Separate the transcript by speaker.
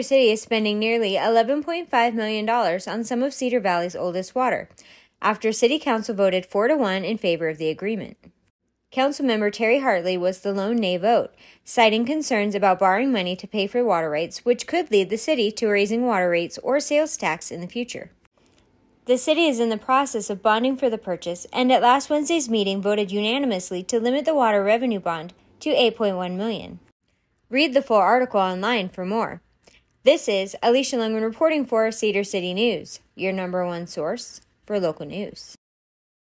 Speaker 1: Cedar City is spending nearly $11.5 million on some of Cedar Valley's oldest water, after City Council voted 4 to 1 in favor of the agreement. Councilmember Terri Hartley was the lone nay vote, citing concerns about borrowing money to pay for water rights, which could lead the city to raising water rates or sales tax in the future. The city is in the process of bonding for the purchase and at last Wednesday's meeting voted unanimously to limit the water revenue bond to 8.1 million. Read the full article online for more. This is Alysha Lundgren reporting for Cedar City News, your number one source for local news.